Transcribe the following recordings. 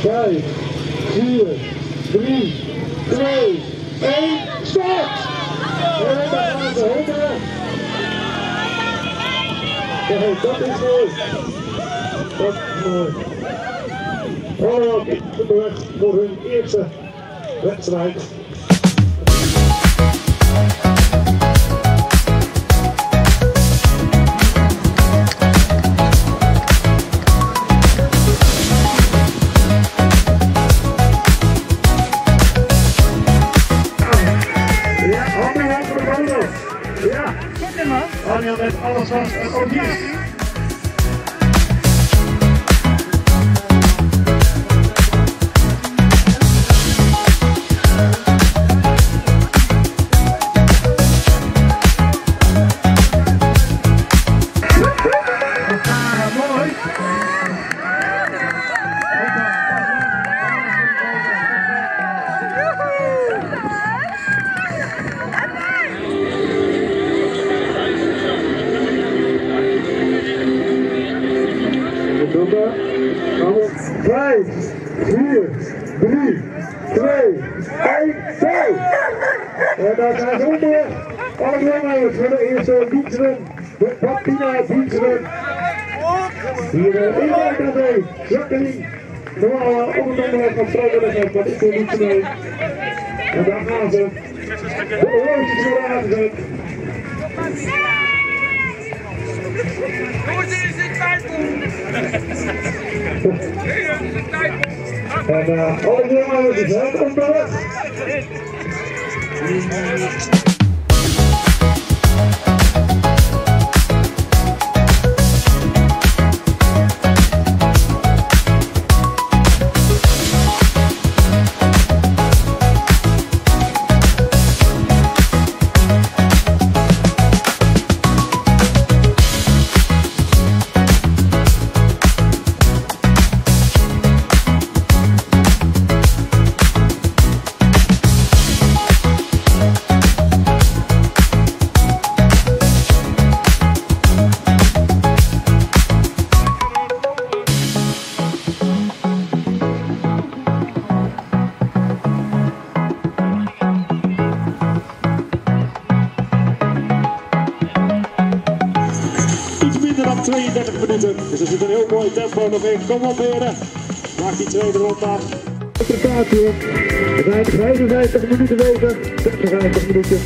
5, 4, 3, 2, 1, start! En daar ze, honden! Kijk, dat is mooi. Dat is mooi. Allemaal onderweg voor hun eerste wedstrijd. Ja. Anja met alles was en ook hier. De. Gaan we. 5, 4, 3, 2, 1, go! En daar gaan ze onder. Alle van de eerste diensten. De Patina diensten. Hier iedereen kan mee. Jacqueline. Normaal ondernemer van vrijwilligheid, maar ik wil niet mee. En daar gaan ze. De horloges worden aangezet. Dit is de tijdbom. En uh, alle deelnemers 30 minuten. Dus er zit een heel mooi tempo nog in. Kom op heren. Maak die tweede ronde af. Presentatie. Er zijn 55 minuten over. 56 minuten.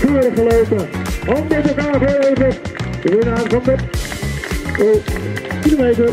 Keurig gelopen. Handen op elkaar geven. De aan van de oh, kilometer.